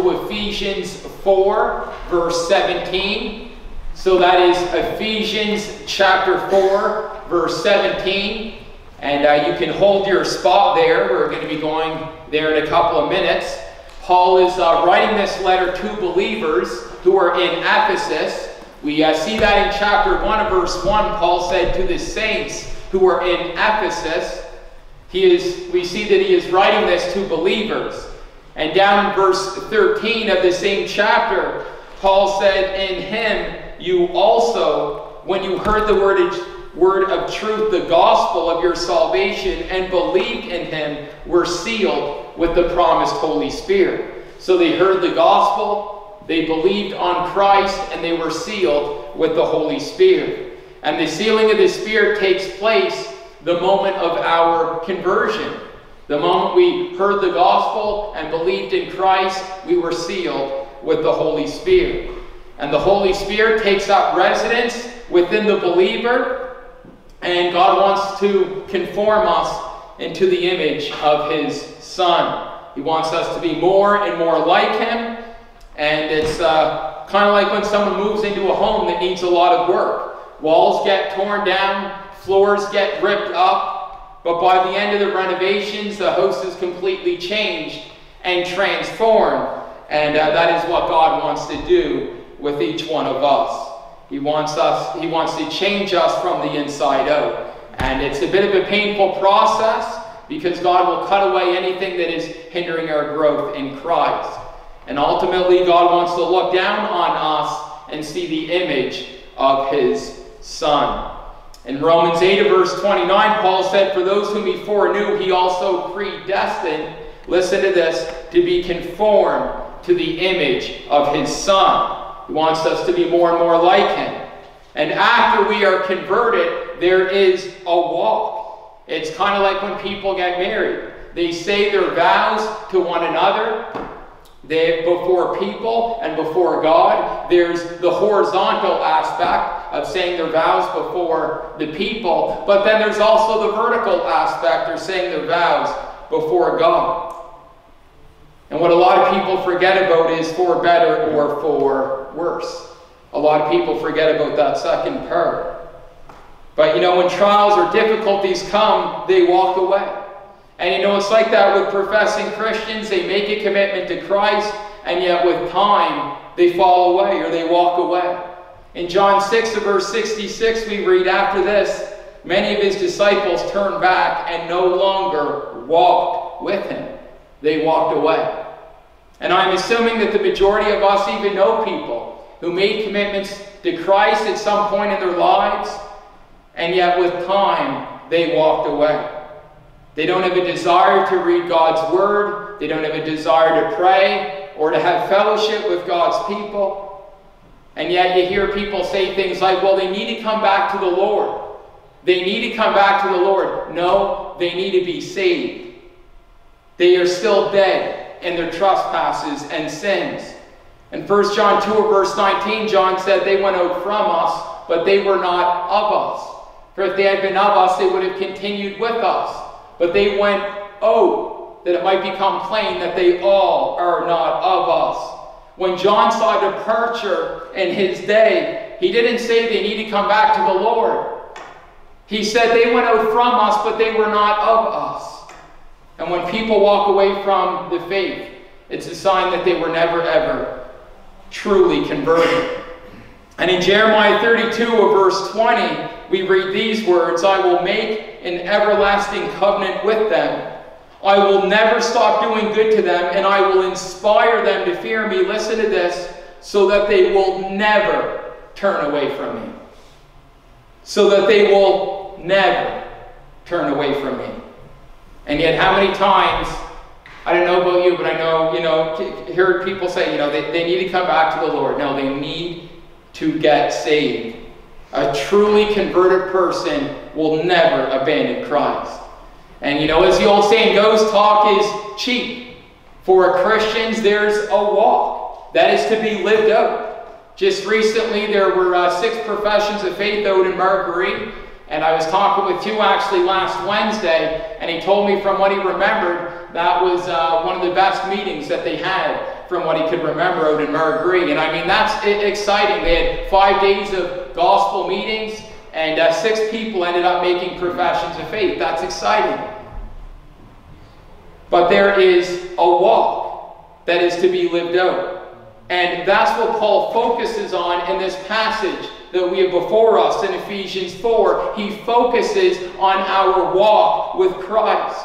to Ephesians 4, verse 17. So that is Ephesians chapter 4, verse 17. And uh, you can hold your spot there. We're going to be going there in a couple of minutes. Paul is uh, writing this letter to believers who are in Ephesus. We uh, see that in chapter 1 of verse 1. Paul said to the saints who are in Ephesus, he is, we see that he is writing this to believers. And down in verse 13 of the same chapter, Paul said, In him you also, when you heard the word of, word of truth, the gospel of your salvation, and believed in him, were sealed with the promised Holy Spirit. So they heard the gospel, they believed on Christ, and they were sealed with the Holy Spirit. And the sealing of the Spirit takes place the moment of our conversion. The moment we heard the gospel and believed in Christ, we were sealed with the Holy Spirit. And the Holy Spirit takes up residence within the believer, and God wants to conform us into the image of His Son. He wants us to be more and more like Him, and it's uh, kind of like when someone moves into a home that needs a lot of work. Walls get torn down, floors get ripped up, but by the end of the renovations, the house is completely changed and transformed. And uh, that is what God wants to do with each one of us. He wants us, He wants to change us from the inside out. And it's a bit of a painful process because God will cut away anything that is hindering our growth in Christ. And ultimately, God wants to look down on us and see the image of His Son. In Romans 8 verse 29, Paul said, For those whom he foreknew, he also predestined, listen to this, to be conformed to the image of his Son. He wants us to be more and more like him. And after we are converted, there is a walk. It's kind of like when people get married. They say their vows to one another, they, before people and before God. There's the horizontal aspect of saying their vows before the people, but then there's also the vertical aspect of saying their vows before God. And what a lot of people forget about is for better or for worse. A lot of people forget about that second part. But you know, when trials or difficulties come, they walk away. And you know, it's like that with professing Christians. They make a commitment to Christ, and yet with time, they fall away or they walk away. In John 6, verse 66, we read after this, many of his disciples turned back and no longer walked with him. They walked away. And I'm assuming that the majority of us even know people who made commitments to Christ at some point in their lives, and yet with time, they walked away. They don't have a desire to read God's Word. They don't have a desire to pray or to have fellowship with God's people. And yet you hear people say things like, well, they need to come back to the Lord. They need to come back to the Lord. No, they need to be saved. They are still dead in their trespasses and sins. In 1 John 2 verse 19, John said, They went out from us, but they were not of us. For if they had been of us, they would have continued with us but they went out, that it might become plain that they all are not of us. When John saw departure in his day, he didn't say they need to come back to the Lord. He said they went out from us, but they were not of us. And when people walk away from the faith, it's a sign that they were never, ever truly converted. And in Jeremiah 32, verse 20, we read these words I will make an everlasting covenant with them. I will never stop doing good to them, and I will inspire them to fear me. Listen to this so that they will never turn away from me. So that they will never turn away from me. And yet, how many times, I don't know about you, but I know, you know, heard people say, you know, they, they need to come back to the Lord. No, they need to get saved. A truly converted person will never abandon Christ. And you know, as the old saying goes, talk is cheap. For Christians, there's a walk that is to be lived out. Just recently, there were uh, six professions of faith out in Margaree, and I was talking with two actually last Wednesday, and he told me from what he remembered that was uh, one of the best meetings that they had from what he could remember out in Margaree. And I mean, that's exciting. They had five days of gospel meetings, and uh, six people ended up making professions of faith. That's exciting. But there is a walk that is to be lived out. And that's what Paul focuses on in this passage that we have before us in Ephesians 4. He focuses on our walk with Christ.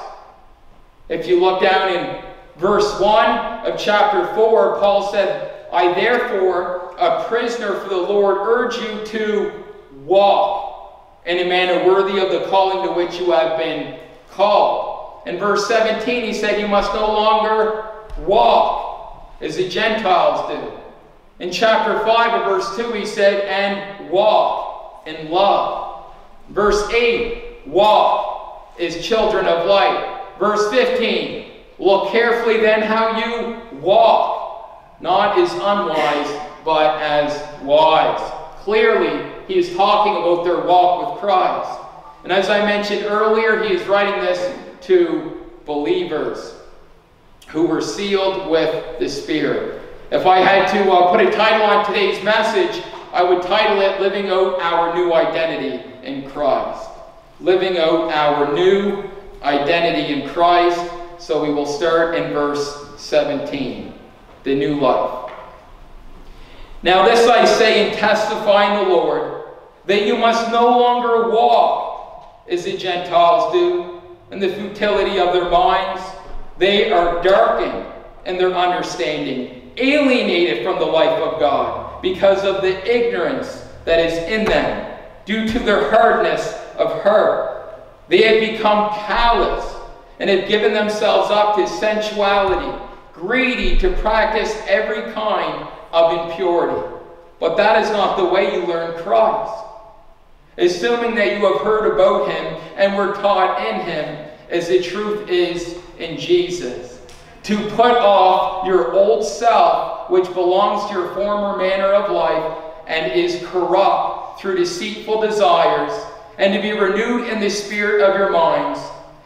If you look down in verse 1 of chapter 4, Paul said, I therefore, a prisoner for the Lord, urge you to walk in a manner worthy of the calling to which you have been called. In verse 17, he said, You must no longer walk as the Gentiles do. In chapter 5 of verse 2, he said, And walk in love. Verse 8, walk as children of light. Verse 15 Look carefully then how you walk, not as unwise, but as wise. Clearly, he is talking about their walk with Christ. And as I mentioned earlier, he is writing this to believers who were sealed with the Spirit. If I had to uh, put a title on today's message, I would title it Living Out Our New Identity in Christ. Living out our new identity in Christ. So we will start in verse 17, the new life. Now, this I say in testifying the Lord, that you must no longer walk as the Gentiles do, in the futility of their minds. They are darkened in their understanding, alienated from the life of God, because of the ignorance that is in them, due to their hardness of heart. They have become callous and have given themselves up to sensuality, greedy to practice every kind of impurity. But that is not the way you learn Christ. Assuming that you have heard about him and were taught in him, as the truth is in Jesus. To put off your old self, which belongs to your former manner of life and is corrupt through deceitful desires and to be renewed in the spirit of your minds,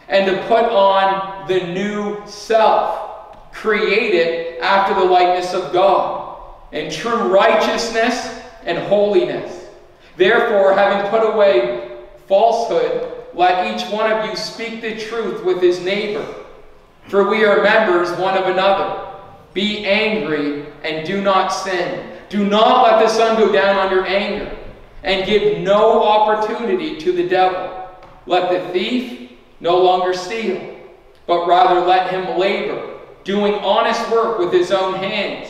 and to put on the new self, created after the likeness of God, in true righteousness and holiness. Therefore, having put away falsehood, let each one of you speak the truth with his neighbor. For we are members one of another. Be angry and do not sin. Do not let the sun go down on your anger and give no opportunity to the devil. Let the thief no longer steal, but rather let him labor, doing honest work with his own hands,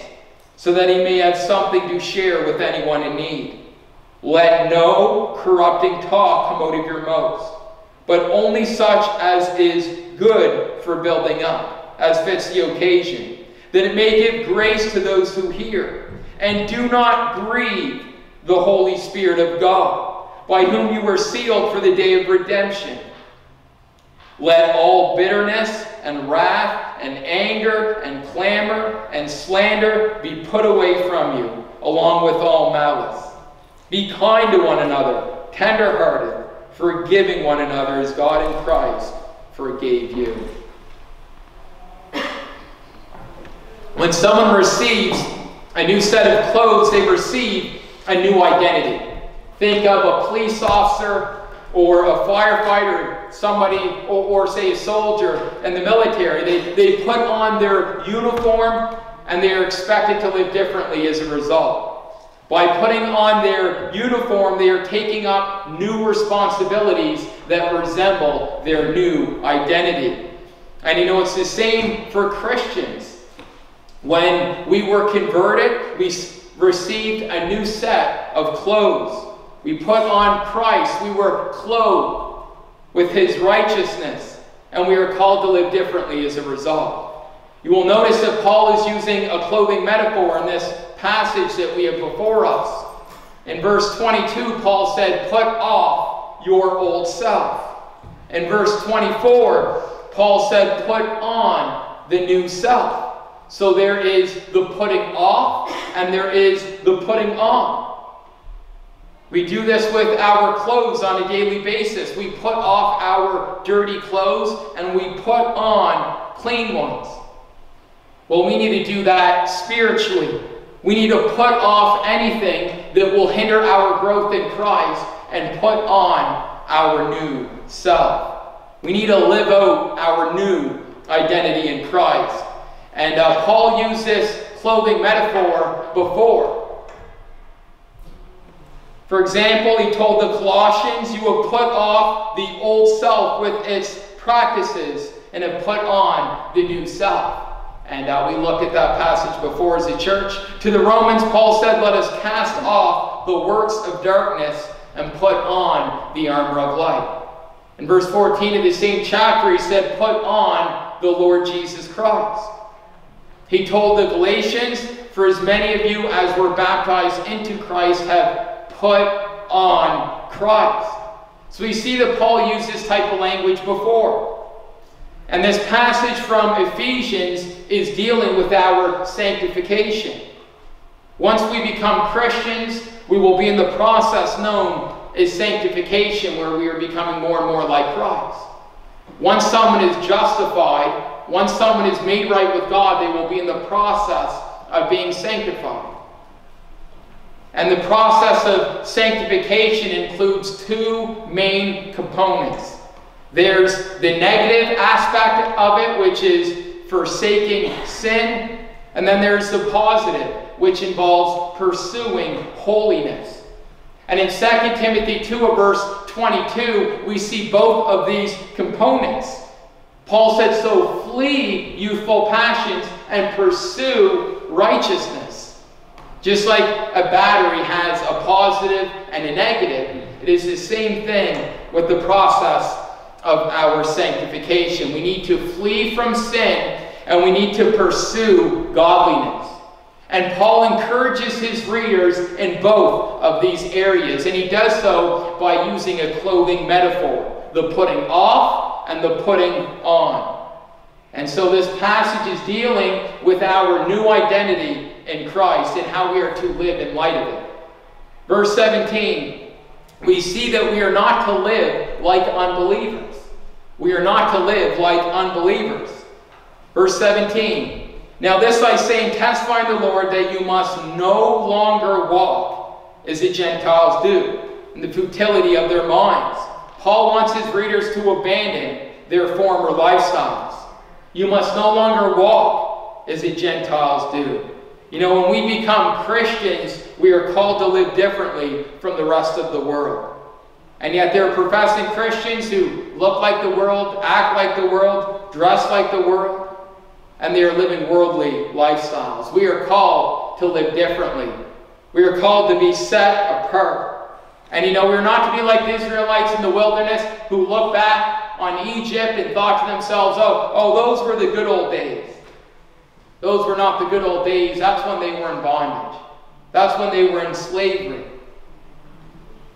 so that he may have something to share with anyone in need. Let no corrupting talk come out of your mouths, but only such as is good for building up, as fits the occasion, that it may give grace to those who hear. And do not grieve the Holy Spirit of God, by whom you were sealed for the day of redemption. Let all bitterness and wrath and anger and clamor and slander be put away from you, along with all malice. Be kind to one another, tenderhearted, forgiving one another as God in Christ forgave you. When someone receives a new set of clothes, they receive a new identity. Think of a police officer or a firefighter, somebody, or, or, say a soldier in the military. They, they put on their uniform and they are expected to live differently as a result. By putting on their uniform, they are taking up new responsibilities that resemble their new identity. And you know, it's the same for Christians. When we were converted, we received a new set of clothes. We put on Christ. We were clothed with his righteousness, and we are called to live differently as a result. You will notice that Paul is using a clothing metaphor in this passage that we have before us. In verse 22, Paul said, Put off your old self. In verse 24, Paul said, Put on the new self. So there is the putting off and there is the putting on. We do this with our clothes on a daily basis. We put off our dirty clothes and we put on clean ones. Well, we need to do that spiritually. We need to put off anything that will hinder our growth in Christ and put on our new self. We need to live out our new identity in Christ. And uh, Paul used this clothing metaphor before. For example, he told the Colossians, You have put off the old self with its practices and have put on the new self. And uh, we looked at that passage before as a church. To the Romans, Paul said, Let us cast off the works of darkness and put on the armor of light. In verse 14 of the same chapter, he said, Put on the Lord Jesus Christ. He told the Galatians, For as many of you as were baptized into Christ have put on Christ. So we see that Paul used this type of language before. And this passage from Ephesians is dealing with our sanctification. Once we become Christians, we will be in the process known as sanctification, where we are becoming more and more like Christ. Once someone is justified, once someone is made right with God, they will be in the process of being sanctified. And the process of sanctification includes two main components. There's the negative aspect of it, which is forsaking sin. And then there's the positive, which involves pursuing holiness. And in 2 Timothy 2, verse 22, we see both of these components. Paul said, So flee youthful passions and pursue righteousness. Just like a battery has a positive and a negative, it is the same thing with the process of our sanctification. We need to flee from sin and we need to pursue godliness. And Paul encourages his readers in both of these areas, and he does so by using a clothing metaphor the putting off and the putting on. And so this passage is dealing with our new identity in Christ and how we are to live in light of it. Verse 17, we see that we are not to live like unbelievers. We are not to live like unbelievers. Verse 17 Now this I say and testify the Lord that you must no longer walk as the Gentiles do, in the futility of their minds. Paul wants his readers to abandon their former lifestyles. You must no longer walk as the Gentiles do. You know, when we become Christians, we are called to live differently from the rest of the world. And yet there are professing Christians who look like the world, act like the world, dress like the world, and they are living worldly lifestyles. We are called to live differently. We are called to be set apart. And you know, we're not to be like the Israelites in the wilderness who look back on Egypt and thought to themselves, oh, oh, those were the good old days. Those were not the good old days. That's when they were in bondage. That's when they were in slavery.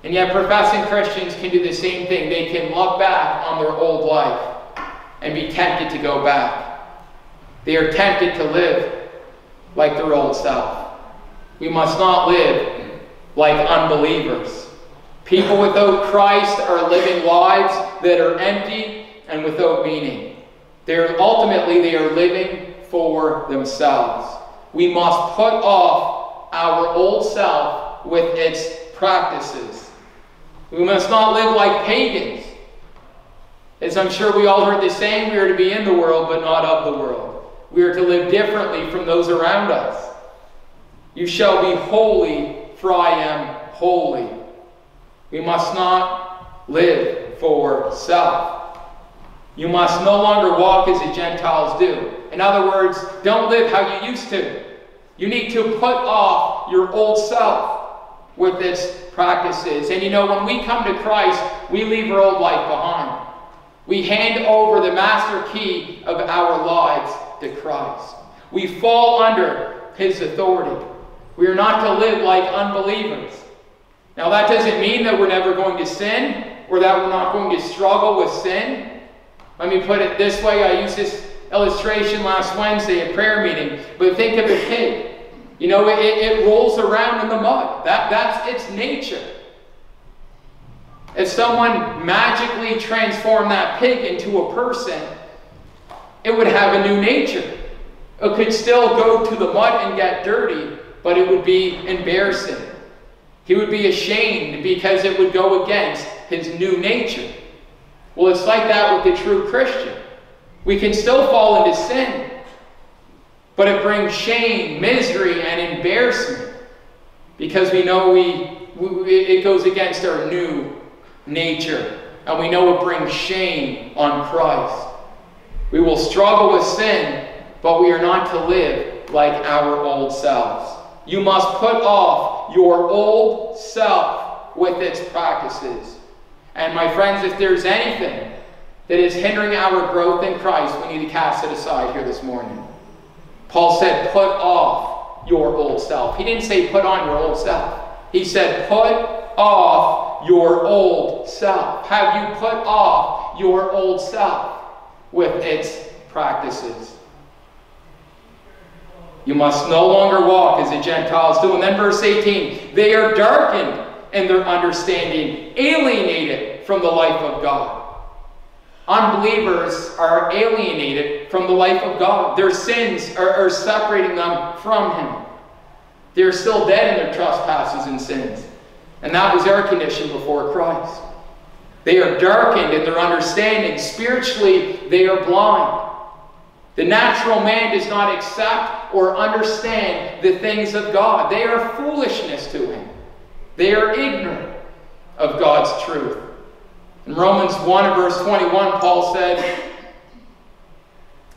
And yet, professing Christians can do the same thing. They can look back on their old life and be tempted to go back. They are tempted to live like their old self. We must not live like unbelievers. People without Christ are living lives that are empty and without meaning. They're ultimately they are living for themselves. We must put off our old self with its practices. We must not live like pagans. As I'm sure we all heard the saying, we are to be in the world, but not of the world. We are to live differently from those around us. You shall be holy, for I am holy. We must not live for self. You must no longer walk as the Gentiles do. In other words, don't live how you used to. You need to put off your old self with its practices. And you know, when we come to Christ, we leave our old life behind. We hand over the master key of our lives to Christ. We fall under his authority. We are not to live like unbelievers. Now, that doesn't mean that we're never going to sin or that we're not going to struggle with sin. Let me put it this way I used this illustration last Wednesday at prayer meeting. But think of a pig. You know, it, it rolls around in the mud. That, that's its nature. If someone magically transformed that pig into a person, it would have a new nature. It could still go to the mud and get dirty, but it would be embarrassing. He would be ashamed because it would go against his new nature. Well, it's like that with the true Christian. We can still fall into sin, but it brings shame, misery, and embarrassment because we know we, we it goes against our new nature, and we know it brings shame on Christ. We will struggle with sin, but we are not to live like our old selves. You must put off your old self with its practices. And my friends, if there's anything that is hindering our growth in Christ, we need to cast it aside here this morning. Paul said, put off your old self. He didn't say put on your old self. He said, put off your old self. Have you put off your old self with its practices? You must no longer walk as the Gentiles do. And then verse 18, they are darkened in their understanding, alienated from the life of God. Unbelievers are alienated from the life of God. Their sins are, are separating them from Him. They're still dead in their trespasses and sins. And that was their condition before Christ. They are darkened in their understanding. Spiritually, they are blind. The natural man does not accept or understand the things of God. They are foolishness to him. They are ignorant of God's truth. In Romans 1 verse 21, Paul said,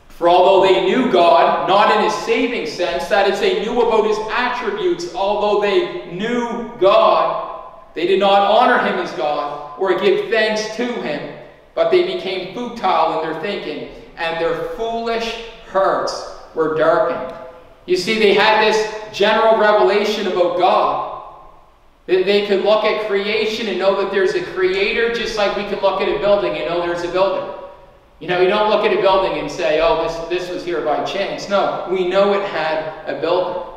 For although they knew God, not in his saving sense, that is, they knew about his attributes, although they knew God, they did not honor him as God or give thanks to him, but they became futile in their thinking and their foolish hearts were darkened. You see, they had this general revelation about God. They could look at creation and know that there's a creator, just like we can look at a building and know there's a builder. You know, you don't look at a building and say, oh, this, this was here by chance. No, we know it had a builder.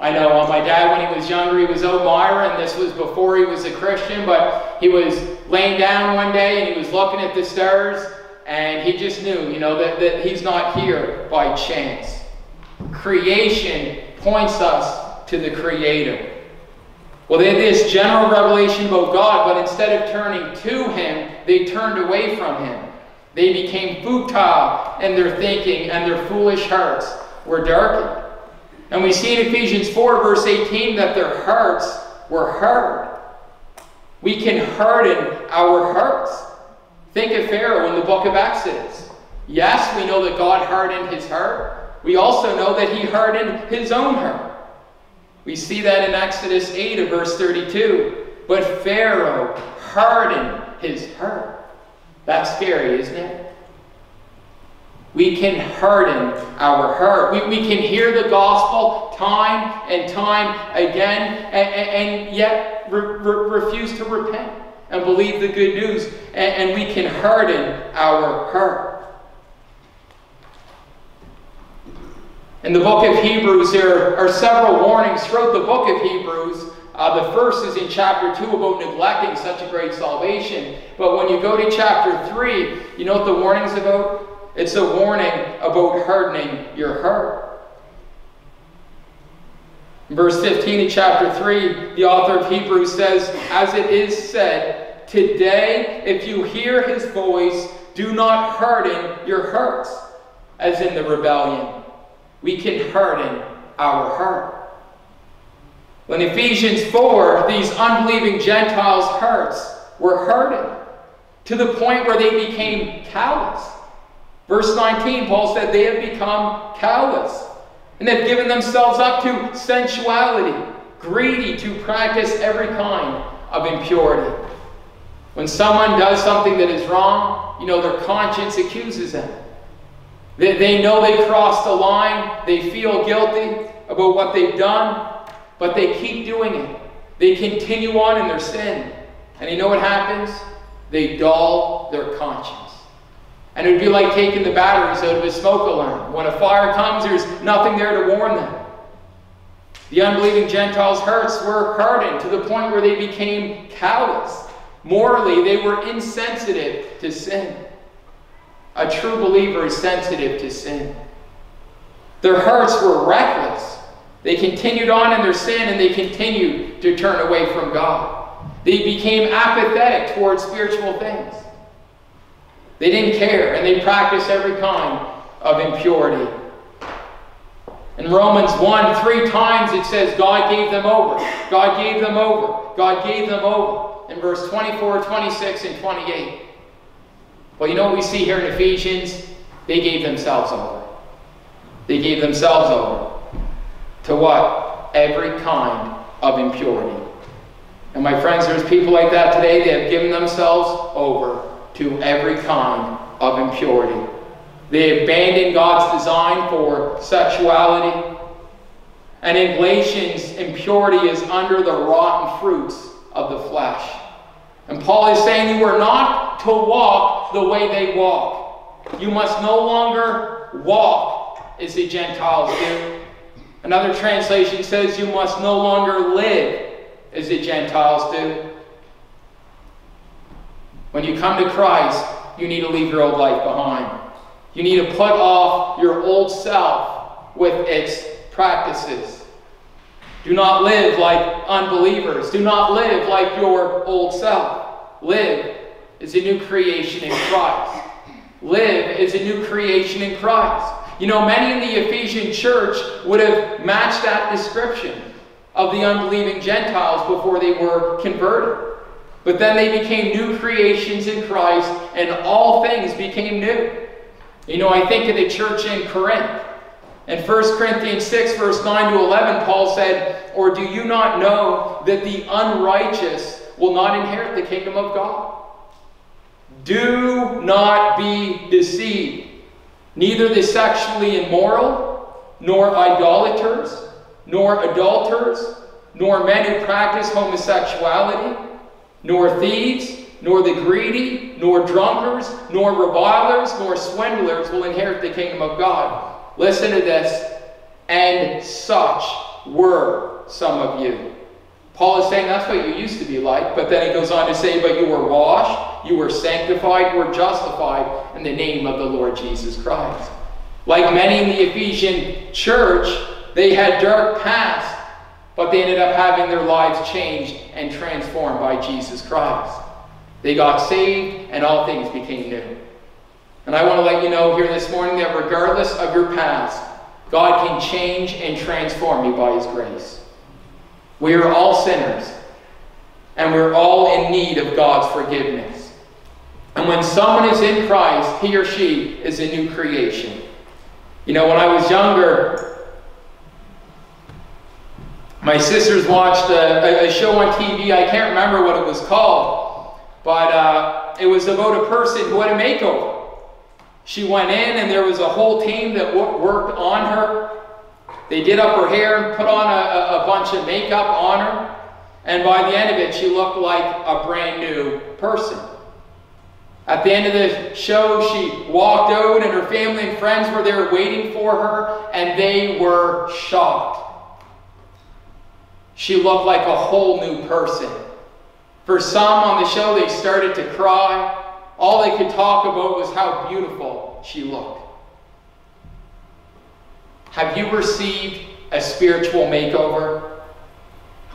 I know uh, my dad, when he was younger, he was Elmira, and this was before he was a Christian, but he was laying down one day and he was looking at the stars, and he just knew, you know, that, that he's not here by chance. Creation points us to the Creator. Well, they had this general revelation about God, but instead of turning to Him, they turned away from Him. They became futile in their thinking, and their foolish hearts were darkened. And we see in Ephesians 4, verse 18, that their hearts were hard. We can harden our hearts. Think of Pharaoh in the book of Exodus. Yes, we know that God hardened his heart. We also know that he hardened his own heart. We see that in Exodus 8 verse 32. But Pharaoh hardened his heart. That's scary, isn't it? We can harden our heart. We, we can hear the gospel time and time again and, and, and yet re, re, refuse to repent and believe the good news, and, and we can harden our heart. In the book of Hebrews, there are several warnings throughout the book of Hebrews. Uh, the first is in chapter 2 about neglecting such a great salvation. But when you go to chapter 3, you know what the warning's about? It's a warning about hardening your heart. In verse 15 of chapter 3, the author of Hebrews says, As it is said, Today, if you hear his voice, do not harden your hearts, as in the rebellion. We can harden our heart. When Ephesians 4, these unbelieving Gentiles' hearts were hardened to the point where they became callous. Verse 19, Paul said, They have become callous. And they've given themselves up to sensuality, greedy to practice every kind of impurity. When someone does something that is wrong, you know, their conscience accuses them. They, they know they crossed the line, they feel guilty about what they've done, but they keep doing it. They continue on in their sin. And you know what happens? They dull their conscience. And it would be like taking the batteries out of a smoke alarm. When a fire comes, there's nothing there to warn them. The unbelieving Gentiles' hearts were hardened to the point where they became callous. Morally, they were insensitive to sin. A true believer is sensitive to sin. Their hearts were reckless. They continued on in their sin and they continued to turn away from God. They became apathetic towards spiritual things. They didn't care and they practiced every kind of impurity. In Romans 1, three times it says God gave them over. God gave them over. God gave them over. In verse 24, 26, and 28. Well, you know what we see here in Ephesians? They gave themselves over. They gave themselves over. To what? Every kind of impurity. And my friends, there's people like that today. They have given themselves over to every kind of impurity. They abandon God's design for sexuality. And in Galatians, impurity is under the rotten fruits of the flesh. And Paul is saying you are not to walk the way they walk. You must no longer walk as the Gentiles do. Another translation says you must no longer live as the Gentiles do. When you come to Christ, you need to leave your old life behind. You need to put off your old self with its practices. Do not live like unbelievers. Do not live like your old self. Live as a new creation in Christ. Live as a new creation in Christ. You know, many in the Ephesian church would have matched that description of the unbelieving Gentiles before they were converted. But then they became new creations in Christ, and all things became new. You know, I think of the church in Corinth. In 1 Corinthians 6, verse 9 to 11, Paul said, Or do you not know that the unrighteous will not inherit the kingdom of God? Do not be deceived. Neither the sexually immoral, nor idolaters, nor adulterers, nor men who practice homosexuality, nor thieves, nor the greedy, nor drunkards, nor revilers, nor swindlers will inherit the kingdom of God. Listen to this. And such were some of you. Paul is saying that's what you used to be like, but then he goes on to say, But you were washed, you were sanctified, you were justified in the name of the Lord Jesus Christ. Like many in the Ephesian church, they had dark past, but they ended up having their lives changed and transformed by Jesus Christ. They got saved, and all things became new. And I want to let you know here this morning that regardless of your past, God can change and transform you by His grace. We are all sinners, and we're all in need of God's forgiveness. And when someone is in Christ, he or she is a new creation. You know, when I was younger, my sisters watched a, a show on TV. I can't remember what it was called. But uh, it was about a person who had a makeover. She went in, and there was a whole team that worked on her. They did up her hair and put on a, a bunch of makeup on her. And by the end of it, she looked like a brand new person. At the end of the show, she walked out, and her family and friends were there waiting for her, and they were shocked. She looked like a whole new person. For some on the show, they started to cry. All they could talk about was how beautiful she looked. Have you received a spiritual makeover?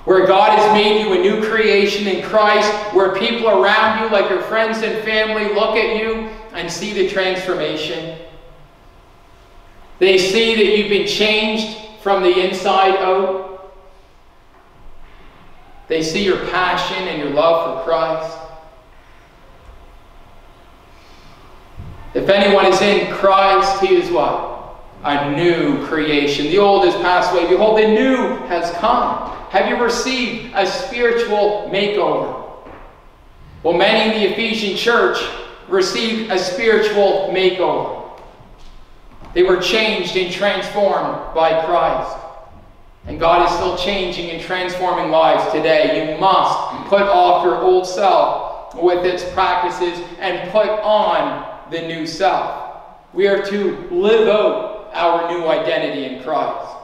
Where God has made you a new creation in Christ, where people around you, like your friends and family, look at you and see the transformation. They see that you've been changed from the inside out. They see your passion and your love for Christ. If anyone is in Christ, he is what? A new creation. The old is passed away. Behold, the new has come. Have you received a spiritual makeover? Well, many in the Ephesian church received a spiritual makeover. They were changed and transformed by Christ. And God is still changing and transforming lives today. You must put off your old self with its practices and put on the new self. We are to live out our new identity in Christ.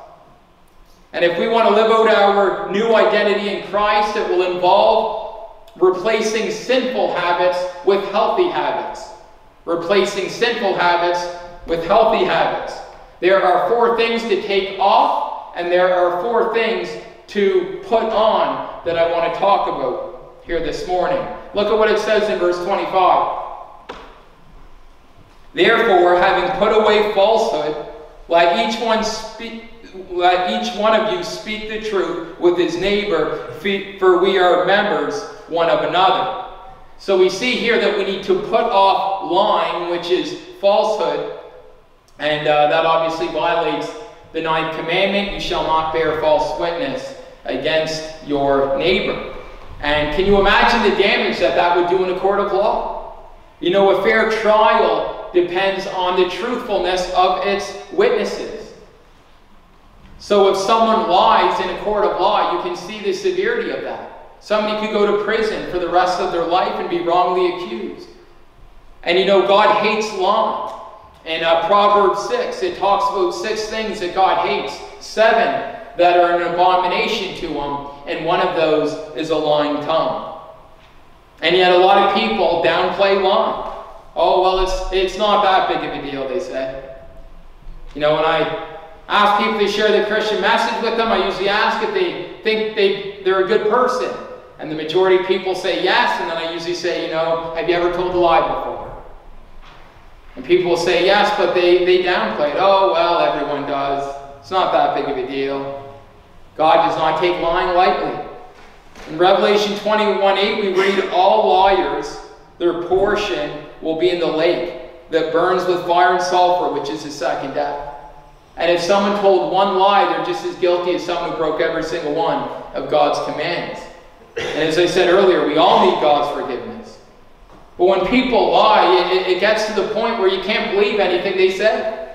And if we want to live out our new identity in Christ, it will involve replacing sinful habits with healthy habits. Replacing sinful habits with healthy habits. There are four things to take off, and there are four things to put on that I want to talk about here this morning. Look at what it says in verse 25. Therefore, having put away falsehood, let each one speak. Let each one of you speak the truth with his neighbor, for we are members one of another. So we see here that we need to put off lying, which is falsehood, and uh, that obviously violates the ninth commandment you shall not bear false witness against your neighbor. And can you imagine the damage that that would do in a court of law? You know, a fair trial depends on the truthfulness of its witnesses. So if someone lies in a court of law, you can see the severity of that. Somebody could go to prison for the rest of their life and be wrongly accused. And you know, God hates lying. In uh, Proverbs 6, it talks about six things that God hates, seven that are an abomination to him, and one of those is a lying tongue. And yet, a lot of people downplay lying. Oh, well, it's, it's not that big of a deal, they say. You know, when I ask people to share the Christian message with them, I usually ask if they think they, they're a good person. And the majority of people say yes, and then I usually say, you know, have you ever told a lie before? And people will say yes, but they, they downplay it. Oh, well, everyone does. It's not that big of a deal. God does not take lying lightly. In Revelation 21 8, we read, All liars, their portion will be in the lake that burns with fire and sulfur, which is his second death. And if someone told one lie, they're just as guilty as someone who broke every single one of God's commands. And as I said earlier, we all need God's forgiveness. But when people lie, it, it gets to the point where you can't believe anything they say.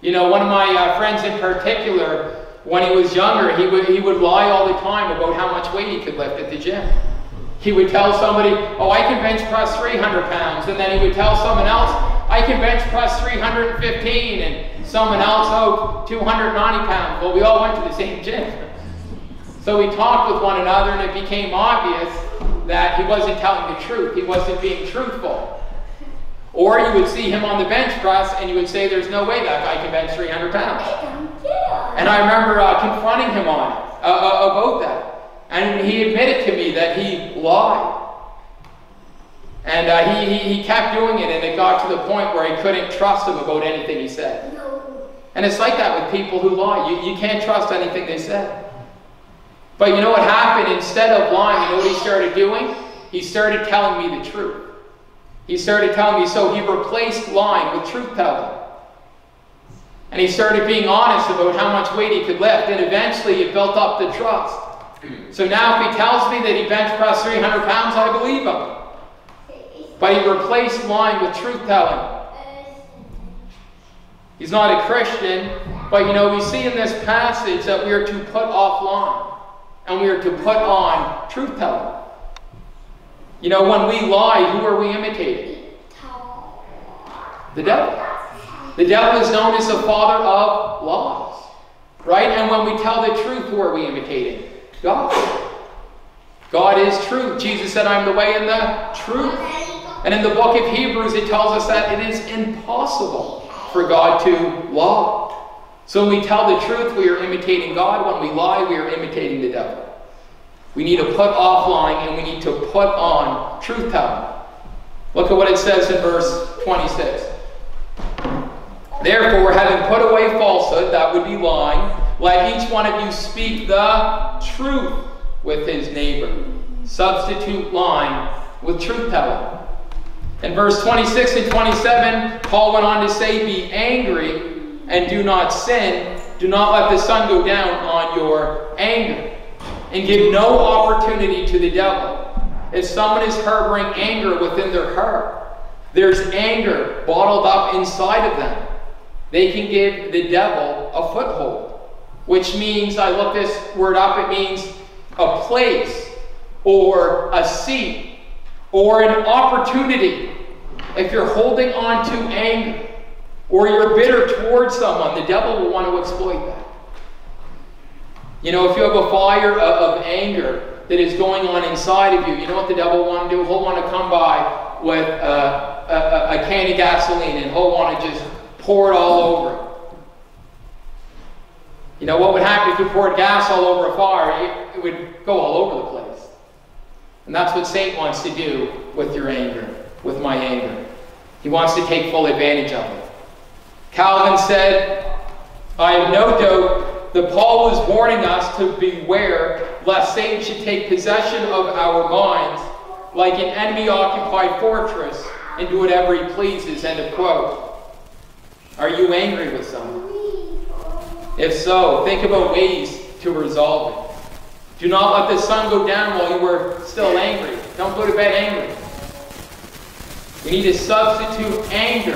You know, one of my uh, friends in particular, when he was younger, he would, he would lie all the time about how much weight he could lift at the gym. He would tell somebody, oh, I can bench press 300 pounds. And then he would tell someone else, I can bench press 315. And someone else, oh, 290 pounds. Well, we all went to the same gym. So we talked with one another, and it became obvious that he wasn't telling the truth. He wasn't being truthful. Or you would see him on the bench press, and you would say, there's no way that guy can bench 300 pounds. And I remember uh, confronting him on it, uh, uh, about that. And he admitted to me that he lied. And uh, he, he, he kept doing it, and it got to the point where he couldn't trust him about anything he said. And it's like that with people who lie. You, you can't trust anything they say. But you know what happened? Instead of lying, you know what he started doing? He started telling me the truth. He started telling me, so he replaced lying with truth telling. And he started being honest about how much weight he could lift, and eventually it built up the trust. So now if he tells me that he bench pressed 300 pounds, I believe him. But he replaced lying with truth telling. He's not a Christian, but you know, we see in this passage that we are to put off lying and we are to put on truth telling. You know, when we lie, who are we imitating? The devil. The devil is known as the father of lies. Right? And when we tell the truth, who are we imitating? God. God is truth. Jesus said, I'm the way and the truth. And in the book of Hebrews, it tells us that it is impossible for God to lie. So when we tell the truth, we are imitating God. When we lie, we are imitating the devil. We need to put off lying and we need to put on truth telling. Look at what it says in verse 26. Therefore, having put away falsehood, that would be lying, let each one of you speak the truth with his neighbor. Substitute lying with truth telling. In verse 26 and 27, Paul went on to say, Be angry and do not sin. Do not let the sun go down on your anger. And give no opportunity to the devil. If someone is harboring anger within their heart, there's anger bottled up inside of them. They can give the devil a foothold which means, I look this word up, it means a place or a seat or an opportunity. If you're holding on to anger or you're bitter towards someone, the devil will want to exploit that. You know, if you have a fire of, of anger that is going on inside of you, you know what the devil will want to do? He'll want to come by with uh, a, a, a can of gasoline and he'll want to just pour it all over You know, what would happen if you poured gas all over a fire? It, it would go all over the place. And that's what Satan wants to do with your anger, with my anger. He wants to take full advantage of it. Calvin said, I have no doubt that Paul was warning us to beware lest Satan should take possession of our minds like an enemy occupied fortress and do whatever he pleases. End of quote. Are you angry with someone? If so, think about ways to resolve it. Do not let the sun go down while you are still angry. Don't go to bed angry. We need to substitute anger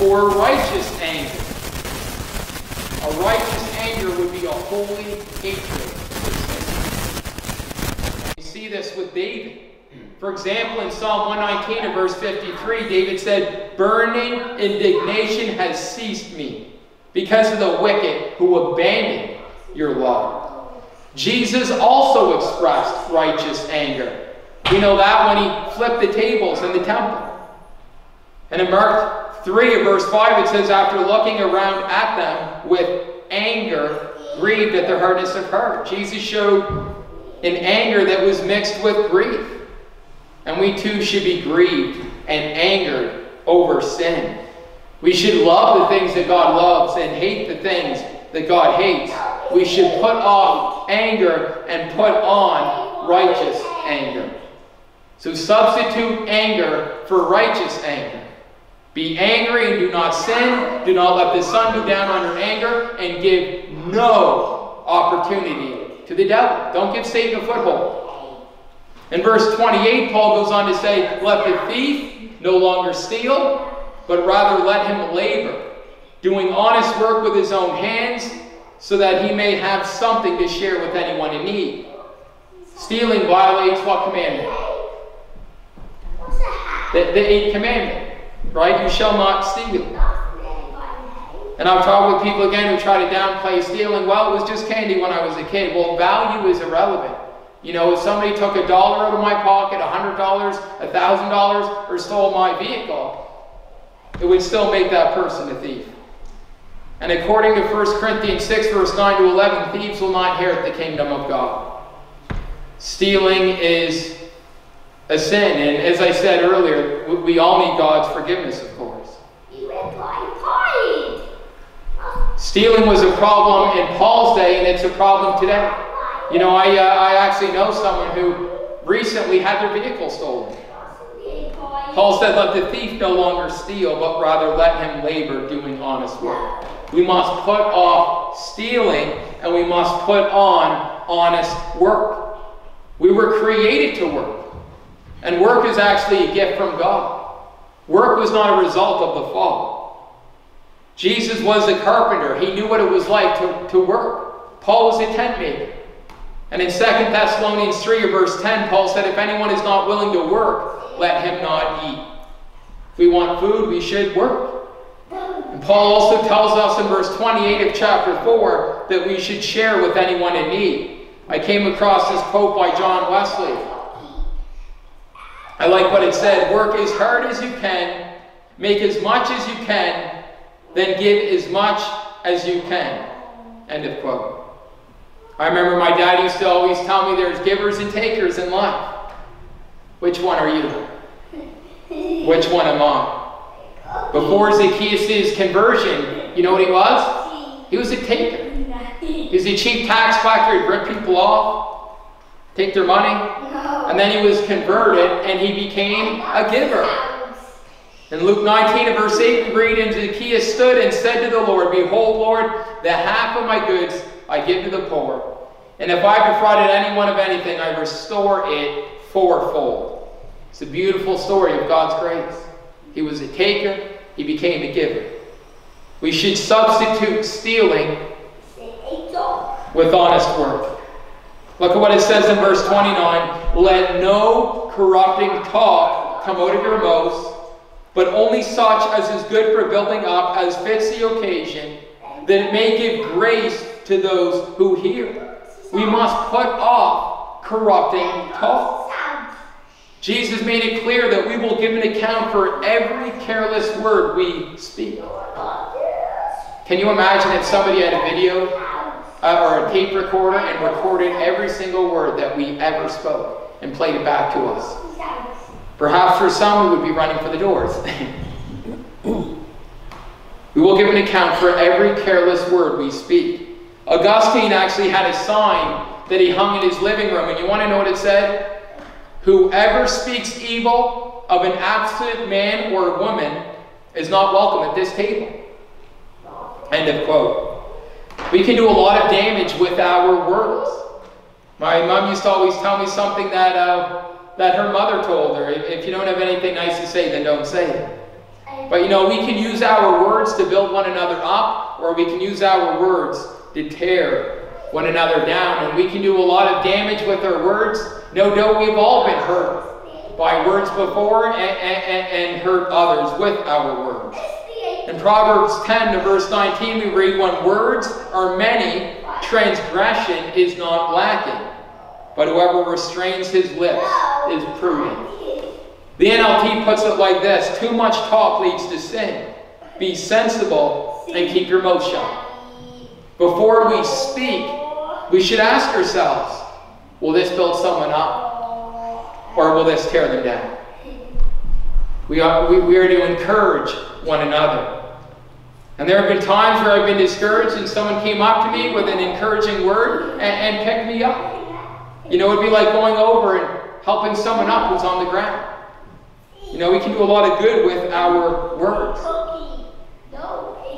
for righteous anger. A righteous anger would be a holy hatred. We see this with David. For example, in Psalm 119 and verse 53, David said, Burning indignation has ceased me because of the wicked who abandon your law. Jesus also expressed righteous anger. We know that when he flipped the tables in the temple. And in Mark 3, verse 5, it says, After looking around at them with anger, grieved at their hardness of heart. Jesus showed an anger that was mixed with grief. And we too should be grieved and angered over sin. We should love the things that God loves and hate the things that God hates. We should put off anger and put on righteous anger. So substitute anger for righteous anger. Be angry and do not sin. Do not let the sun go down on your anger and give no opportunity to the devil. Don't give Satan a foothold. In verse 28, Paul goes on to say, Let the thief no longer steal, but rather let him labor, doing honest work with his own hands, so that he may have something to share with anyone in need. Stealing violates what commandment? The, the eighth commandment, right? You shall not steal. And I've talked with people again who try to downplay stealing. Well, it was just candy when I was a kid. Well, value is irrelevant. You know, if somebody took a dollar out of my pocket, a hundred dollars, a thousand dollars, or stole my vehicle, it would still make that person a thief. And according to 1 Corinthians 6, verse 9 to 11, thieves will not inherit the kingdom of God. Stealing is a sin, and as I said earlier, we all need God's forgiveness, of course. Stealing was a problem in Paul's day, and it's a problem today. You know, I, uh, I actually know someone who recently had their vehicle stolen. Paul said, Let the thief no longer steal, but rather let him labor doing honest work. We must put off stealing and we must put on honest work. We were created to work, and work is actually a gift from God. Work was not a result of the fall. Jesus was a carpenter, he knew what it was like to, to work. Paul was a tent maker. And in 2 Thessalonians 3, verse 10, Paul said, If anyone is not willing to work, let him not eat. If we want food, we should work. And Paul also tells us in verse 28 of chapter 4 that we should share with anyone in need. I came across this quote by John Wesley. I like what it said Work as hard as you can, make as much as you can, then give as much as you can. End of quote. I remember my dad used to always tell me there's givers and takers in life. Which one are you? Which one am I? Before Zacchaeus' conversion, you know what he was? He was a taker. He was a chief tax collector. He'd rip people off, take their money. And then he was converted and he became a giver. In Luke 19 verse 8, we read, And Zacchaeus stood and said to the Lord, Behold, Lord, the half of my goods I give to the poor. And if I defrauded anyone of anything, I restore it fourfold. It's a beautiful story of God's grace. He was a taker, he became a giver. We should substitute stealing with honest work. Look at what it says in verse 29 Let no corrupting talk come out of your mouths, but only such as is good for building up, as fits the occasion, that it may give grace to those who hear. We must put off corrupting talk. Jesus made it clear that we will give an account for every careless word we speak. Can you imagine if somebody had a video uh, or a tape recorder and recorded every single word that we ever spoke and played it back to us. Perhaps for some, we would be running for the doors. we will give an account for every careless word we speak. Augustine actually had a sign that he hung in his living room, and you want to know what it said? Whoever speaks evil of an absent man or woman is not welcome at this table. End of quote. We can do a lot of damage with our words. My mom used to always tell me something that, uh, that her mother told her. If you don't have anything nice to say, then don't say it. But you know, we can use our words to build one another up, or we can use our words to tear one another down. And we can do a lot of damage with our words. No doubt we've all been hurt by words before and, and, and hurt others with our words. In Proverbs 10 to verse 19, we read, When words are many, transgression is not lacking. But whoever restrains his lips is prudent. The NLT puts it like this Too much talk leads to sin. Be sensible and keep your mouth shut. Before we speak, we should ask ourselves Will this build someone up? Or will this tear them down? We are, we, we are to encourage one another. And there have been times where I've been discouraged and someone came up to me with an encouraging word and, and picked me up. You know, it'd be like going over and helping someone up who's on the ground. You know, we can do a lot of good with our words.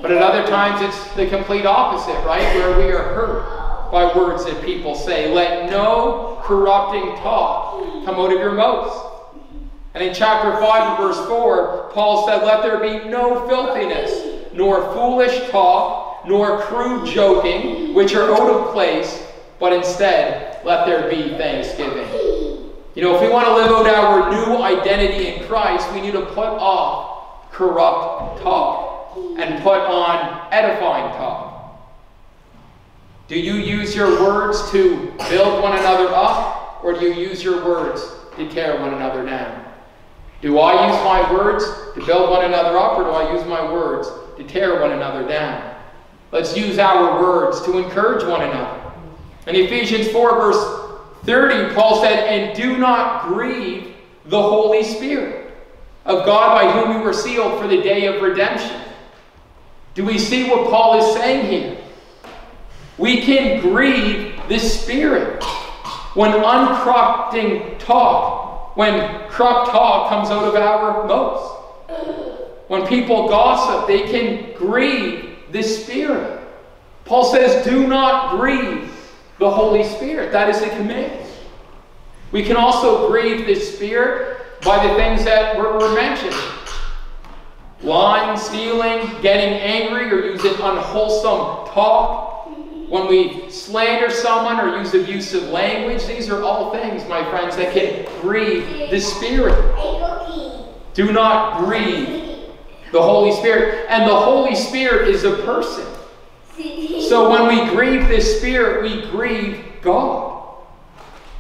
But at other times it's the complete opposite, right? Where we are hurt by words that people say. Let no corrupting talk come out of your mouths. And in chapter 5 verse 4, Paul said, Let there be no filthiness, nor foolish talk, nor crude joking, which are out of place, but instead let there be thanksgiving. You know, if we want to live out our new identity in Christ, we need to put off corrupt talk and put on edifying talk. Do you use your words to build one another up, or do you use your words to tear one another down? Do I use my words to build one another up, or do I use my words to tear one another down? Let's use our words to encourage one another. In Ephesians 4, verse 30, Paul said, And do not grieve the Holy Spirit of God by whom you were sealed for the day of redemption. Do we see what Paul is saying here? We can grieve the Spirit when uncorrupting talk, when corrupt talk comes out of our mouths. When people gossip, they can grieve the Spirit. Paul says, Do not grieve the Holy Spirit. That is a command. We can also grieve the Spirit by the things that were, were mentioned lying, stealing, getting angry, or using unwholesome talk. When we slander someone or use abusive language, these are all things, my friends, that can grieve the Spirit. Do not grieve the Holy Spirit. And the Holy Spirit is a person. So when we grieve this Spirit, we grieve God.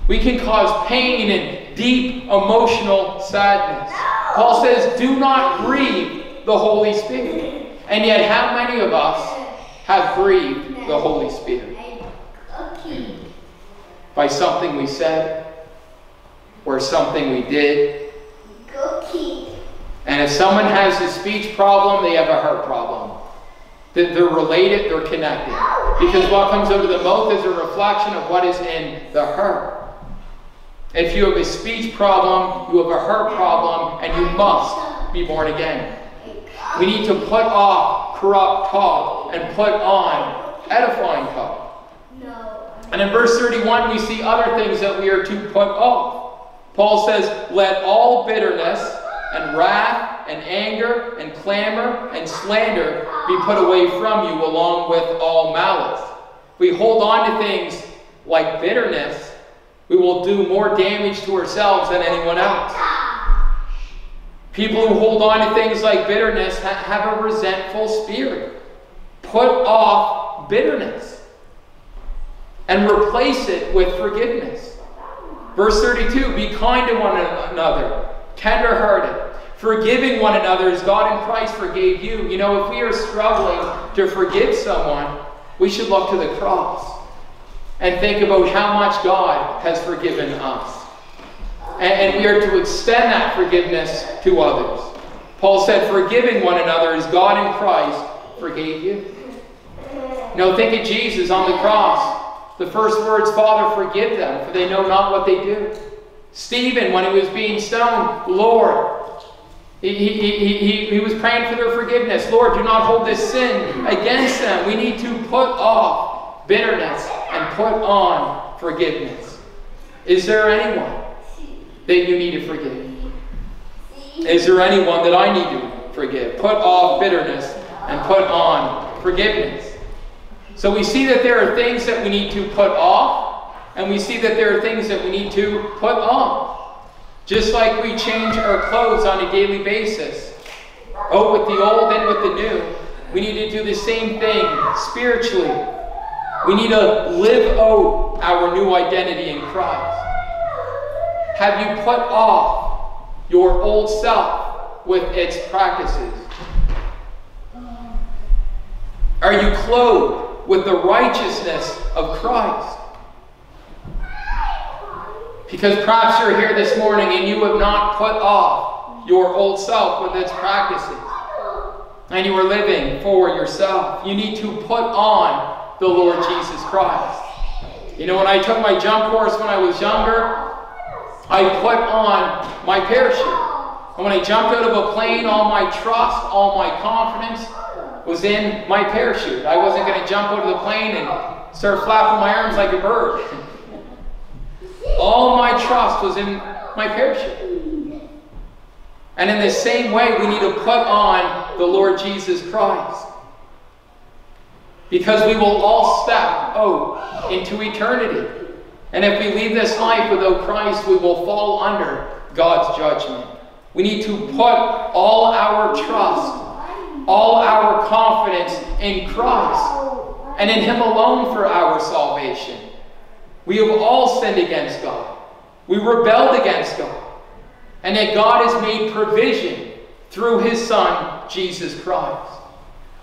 We can cause pain and deep emotional sadness. Paul says, do not grieve the Holy Spirit. And yet, how many of us have grieved the Holy Spirit? By something we said or something we did. And if someone has a speech problem, they have a heart problem. They're related, they're connected. Because what comes out of the mouth is a reflection of what is in the heart. If you have a speech problem, you have a heart problem, and you must be born again. We need to put off corrupt talk and put on edifying talk. And in verse 31, we see other things that we are to put off. Oh, Paul says, Let all bitterness and wrath and anger and clamor and slander be put away from you, along with all malice. We hold on to things like bitterness, we will do more damage to ourselves than anyone else. People who hold on to things like bitterness have a resentful spirit. Put off bitterness and replace it with forgiveness. Verse 32 Be kind to one another, tenderhearted, forgiving one another as God in Christ forgave you. You know, if we are struggling to forgive someone, we should look to the cross and think about how much God has forgiven us. And, and we are to extend that forgiveness to others. Paul said, forgiving one another as God in Christ forgave you. Now think of Jesus on the cross. The first words, Father, forgive them, for they know not what they do. Stephen, when he was being stoned, Lord, he, he, he, he, was praying for their forgiveness. Lord, do not hold this sin against them. We need to put off bitterness and put on forgiveness. Is there anyone that you need to forgive? Is there anyone that I need to forgive? Put off bitterness and put on forgiveness. So we see that there are things that we need to put off, and we see that there are things that we need to put on. Just like we change our clothes on a daily basis, out with the old and with the new, we need to do the same thing spiritually. We need to live out our new identity in Christ. Have you put off your old self with its practices? Are you clothed with the righteousness of Christ? Because perhaps you're here this morning and you have not put off your old self with its practices. And you are living for yourself. You need to put on the Lord Jesus Christ. You know, when I took my jump course when I was younger, I put on my parachute. And when I jumped out of a plane, all my trust, all my confidence was in my parachute. I wasn't going to jump out of the plane and start flapping my arms like a bird. All my trust was in my parachute. And in the same way, we need to put on the Lord Jesus Christ. Because we will all step out into eternity. And if we leave this life without Christ, we will fall under God's judgment. We need to put all our trust, all our confidence in Christ and in Him alone for our salvation. We have all sinned against God. We rebelled against God. And yet God has made provision through his Son, Jesus Christ.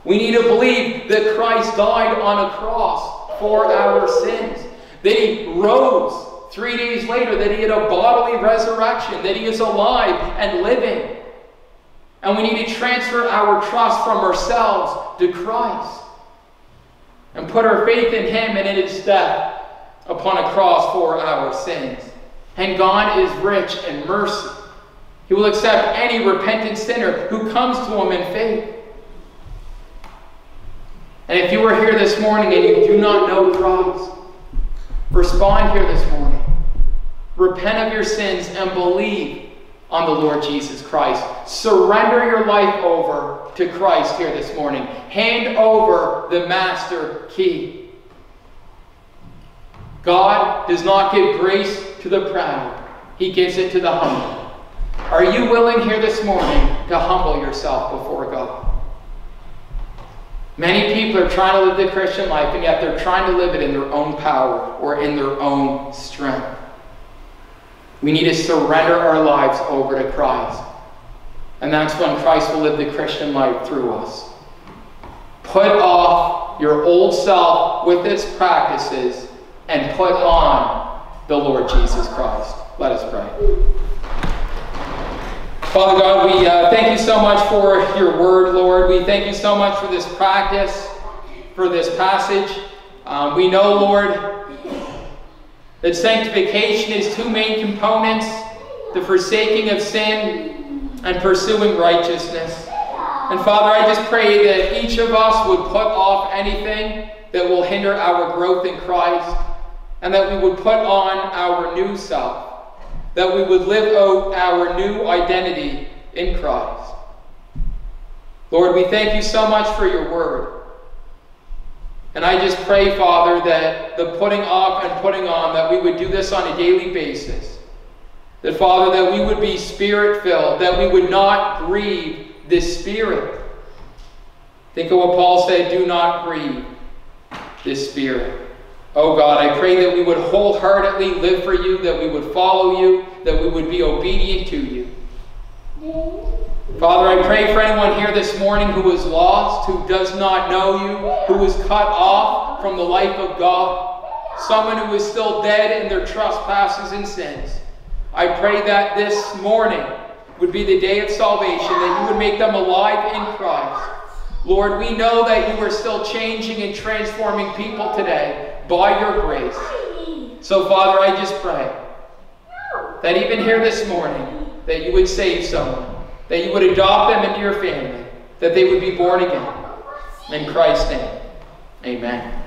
We need to believe that Christ died on a cross for our sins, that he rose three days later, that he had a bodily resurrection, that he is alive and living. And we need to transfer our trust from ourselves to Christ and put our faith in him and in his death upon a cross for our sins. And God is rich in mercy. He will accept any repentant sinner who comes to him in faith. And if you are here this morning and you do not know Christ, respond here this morning. Repent of your sins and believe on the Lord Jesus Christ. Surrender your life over to Christ here this morning. Hand over the master key. God does not give grace to the proud, He gives it to the humble. Are you willing here this morning to humble yourself before God? Many people are trying to live the Christian life, and yet they're trying to live it in their own power or in their own strength. We need to surrender our lives over to Christ. And that's when Christ will live the Christian life through us. Put off your old self with its practices and put on the Lord Jesus Christ. Let us pray. Father God, we uh, thank you so much for your word, Lord. We thank you so much for this practice, for this passage. Um, we know, Lord, that sanctification is two main components the forsaking of sin and pursuing righteousness. And Father, I just pray that each of us would put off anything that will hinder our growth in Christ and that we would put on our new self, that we would live out our new identity in Christ. Lord, we thank you so much for your word. And I just pray, Father, that the putting off and putting on, that we would do this on a daily basis. That, Father, that we would be spirit filled, that we would not grieve this spirit. Think of what Paul said do not grieve this spirit. Oh God, I pray that we would wholeheartedly live for you, that we would follow you, that we would be obedient to you. Father, I pray for anyone here this morning who is lost, who does not know you, who is cut off from the life of God, someone who is still dead in their trespasses and sins. I pray that this morning would be the day of salvation, that you would make them alive in Christ. Lord, we know that you are still changing and transforming people today by your grace. So, Father, I just pray that even here this morning, that you would save someone, that you would adopt them into your family, that they would be born again. In Christ's name, amen.